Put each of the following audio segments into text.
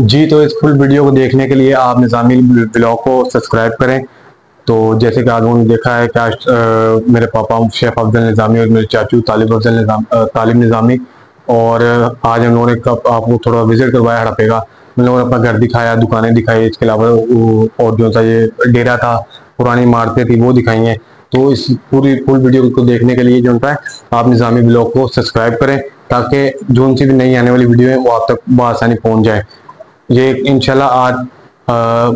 जी तो इस full video को देखने के लिए आप निज़ामी ब्लॉग को सब्सक्राइब करें। तो जैसे कि आज उन्होंने देखा है कि आज मेरे पापा शेख अफजल निज़ामी और मेरे चाचू तालिब अफजल निज़ाम तालिब निज़ामी और आज हम लोगों ने आपको थोड़ा विज़िट करवाया हड़पेगा। हम लोगों ने अपना घर दिखाया दुकानें दिखाई इसके अलावा और जो सा ये डेरा था पुरानी इमारतें थी वो दिखाई हैं। तो इस पूरी फुल वीडियो को देखने के लिए जो है आप निज़ामी ब्लॉग को सब्सक्राइब करें ताकि जो सी भी नई आने वाली वीडियो है वो आप तक बसानी पहुँच जाए। ये इंशाल्लाह आज आ,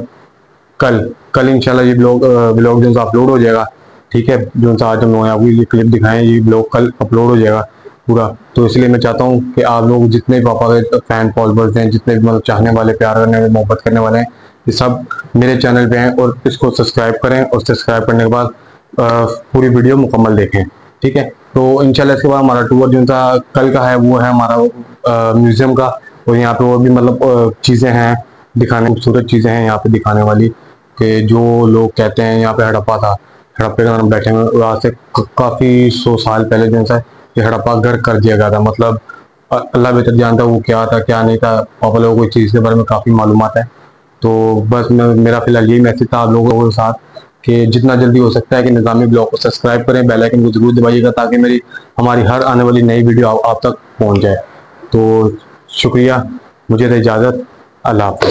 कल कल इंशाल्लाह ये ब्लॉग ब्लॉग जो अपलोड हो जाएगा। ठीक है, जो आज हम लोग आपको ये क्लिप दिखाएँ, ये ब्लॉग कल अपलोड हो जाएगा पूरा। तो इसलिए मैं चाहता हूँ कि आप लोग जितने पापा के फ़ैन फॉलोअर्स हैं, जितने भी मतलब चाहने वाले, प्यार करने वाले, मोहब्बत करने वाले हैं, ये सब मेरे चैनल पे हैं और इसको सब्सक्राइब करें और सब्सक्राइब करने के बाद पूरी वीडियो मुकम्मल देखें। ठीक है? तो इंशाल्लाह इसके बाद हमारा टूर जो सा कल का है, वो है हमारा म्यूज़ियम का और यहाँ पे और भी मतलब चीज़ें हैं, दिखाने, खूबसूरत चीज़ें हैं यहाँ पे दिखाने वाली। कि जो लोग कहते हैं यहाँ पे हड़प्पा था हड़प्पे का नाम बैठे हुए आज से काफ़ी सौ साल पहले जो है ये हड़प्पा घर कर दिया गया था। मतलब अल्लाह बेहतर जानता वो क्या था क्या नहीं था। पापा लोगों को इस चीज़ के बारे में काफ़ी मालूम है। तो बस मेरा फ़िलहाल यही मैसेज था आप लोगों के साथ कि जितना जल्दी हो सकता है कि निज़ामी ब्लॉग को सब्सक्राइब करें बेल आइकन को ज़रूर दबाइएगा ताकि मेरी हमारी हर आने वाली नई वीडियो आप, आप तक पहुँच जाए। तो शुक्रिया मुझे तो इजाज़त। अल्लाह हाफ़